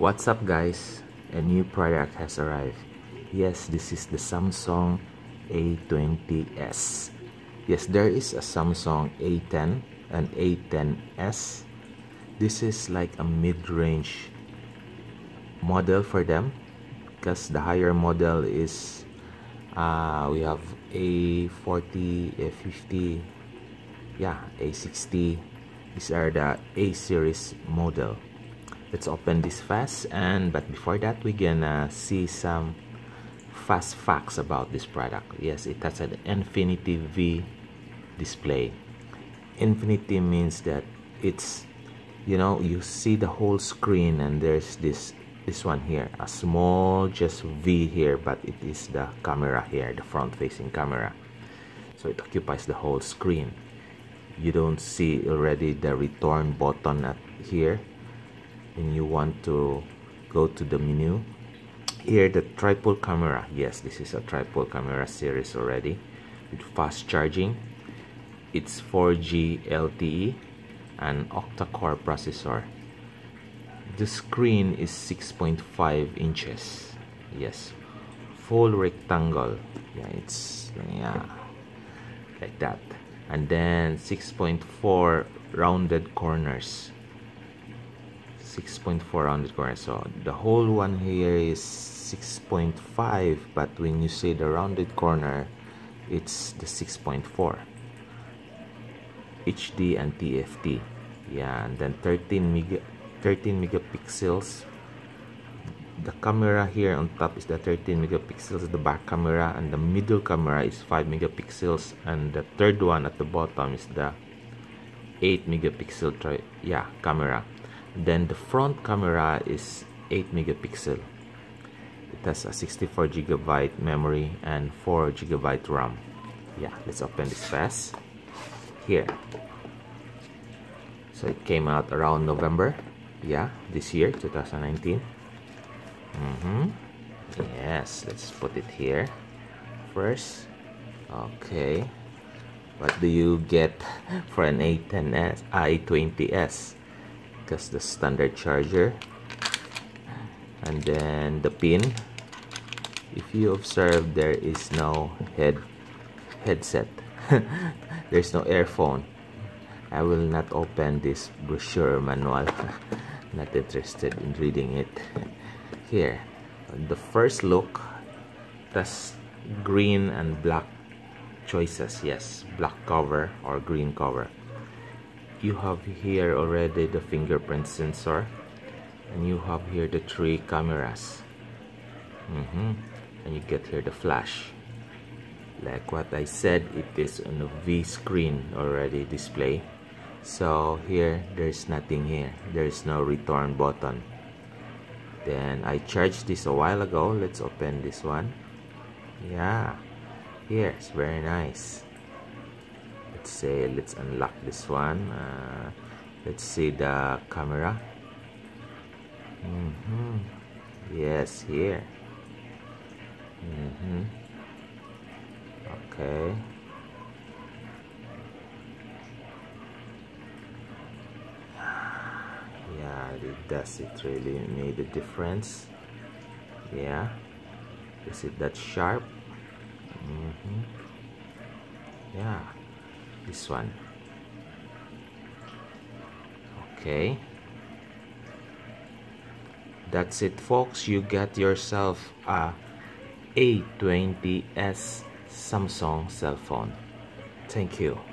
What's up guys? A new product has arrived. Yes, this is the Samsung A20s. Yes, there is a Samsung A10 and A10s. This is like a mid-range model for them because the higher model is uh, we have A40, A50, yeah, A60. These are the A series model let's open this fast and but before that we're gonna see some fast facts about this product. Yes it has an infinity v display. Infinity means that it's you know you see the whole screen and there's this this one here a small just v here but it is the camera here the front facing camera. So it occupies the whole screen. You don't see already the return button at here and you want to go to the menu here the triple camera. Yes this is a triple camera series already with fast charging. It's 4G LTE and octa-core processor. The screen is 6.5 inches. Yes full rectangle. Yeah it's yeah like that. And then 6.4 rounded corners 6.4 rounded corner so the whole one here is 6.5 but when you say the rounded corner it's the 6.4 HD and TFT yeah and then 13 mega 13 megapixels. The camera here on top is the 13 megapixels the back camera and the middle camera is 5 megapixels and the third one at the bottom is the 8 megapixel yeah camera then the front camera is 8 megapixel. It has a 64 gigabyte memory and 4 gigabyte ram. Yeah let's open this fast. Here. So it came out around november. Yeah this year 2019 mm -hmm. yes let's put it here first. Okay. What do you get for an A10s A20s that's the standard charger. And then the pin. If you observe there is no head headset. There's no earphone. I will not open this brochure manual. Not interested in reading it. Here the first look. That's green and black choices. Yes black cover or green cover you have here already the fingerprint sensor and you have here the three cameras. Mm -hmm. and you get here the flash. Like what I said it is on a V screen already display. So here there's nothing here. There is no return button. Then I charged this a while ago. Let's open this one. Yeah. Here it's very nice let's say let's unlock this one. Uh, let's see the camera. Mm -hmm. yes here. Mm -hmm. okay. Yeah it does it really made a difference. Yeah. Is it that sharp? Mm -hmm. yeah this one. Okay. That's it folks. You got yourself a A20s Samsung cell phone. Thank you